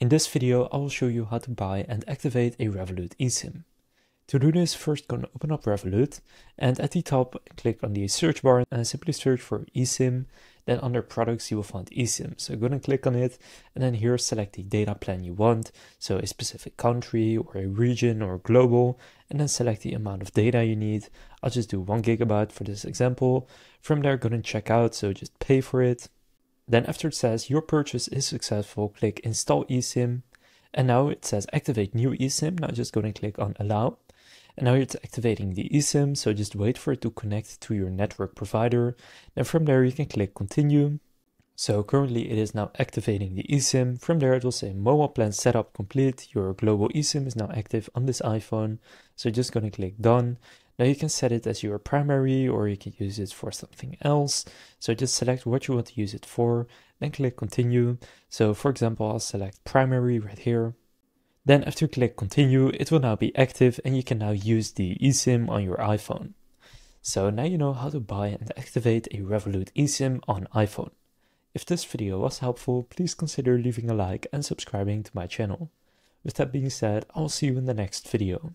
In this video, I will show you how to buy and activate a Revolut eSIM. To do this, first go and open up Revolut and at the top click on the search bar and simply search for eSIM. Then under products you will find eSIM. So go and click on it and then here select the data plan you want. So a specific country or a region or global and then select the amount of data you need. I'll just do one gigabyte for this example. From there go and check out so just pay for it. Then after it says your purchase is successful, click install eSIM. And now it says activate new eSIM. Now just go and click on allow. And now it's activating the eSIM, so just wait for it to connect to your network provider. Then from there you can click continue. So currently it is now activating the eSIM. From there it will say mobile plan setup complete. Your global eSIM is now active on this iPhone. So just gonna click done. Now you can set it as your primary or you can use it for something else. So just select what you want to use it for, then click continue. So for example, I'll select primary right here. Then after you click continue, it will now be active and you can now use the eSIM on your iPhone. So now you know how to buy and activate a Revolut eSIM on iPhone. If this video was helpful, please consider leaving a like and subscribing to my channel. With that being said, I'll see you in the next video.